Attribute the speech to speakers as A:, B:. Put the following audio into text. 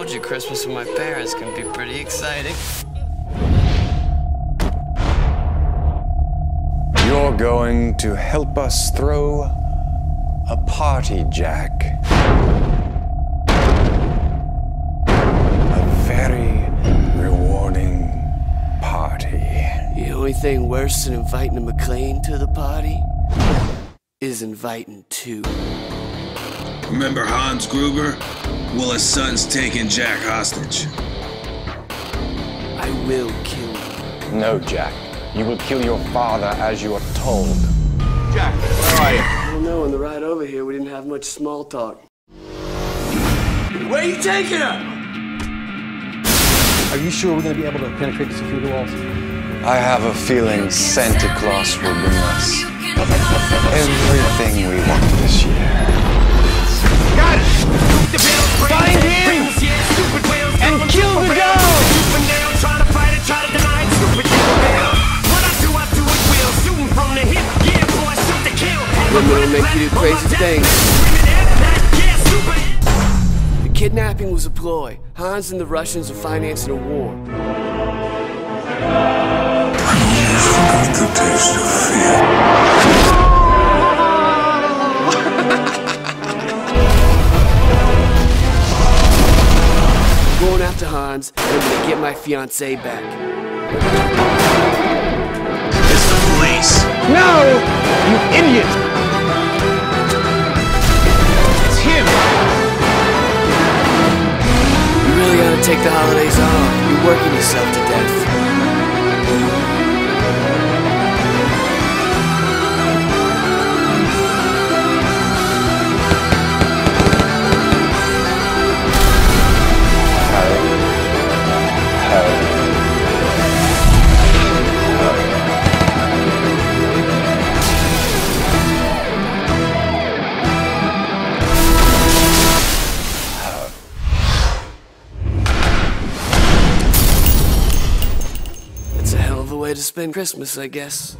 A: told you Christmas with my parents can be pretty exciting.
B: You're going to help us throw a party, Jack. A very rewarding party.
A: The only thing worse than inviting a McClane to the party is inviting two.
C: Remember Hans Gruber? Well, his son's taking Jack hostage.
A: I will kill you.
B: No, Jack. You will kill your father as you are told.
D: Jack, where are you?
A: I don't know, on the ride over here, we didn't have much small talk.
D: Where are you taking her?
E: Are you sure we're going to be able to penetrate the security walls?
B: I have a feeling Santa Claus will bring us everything we want this year.
D: Got it! Find him! And kill the dog!
A: Women will make you do crazy things. The kidnapping was a ploy. Hans and the Russians are financing a war. Going after Hans, and I'm gonna get my fiance back.
C: It's the police.
E: No! You idiot! It's him!
A: You really ought to take the holidays off. You're working yourself to death. Way to spend Christmas, I guess.